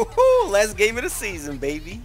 Woohoo! Last game of the season, baby.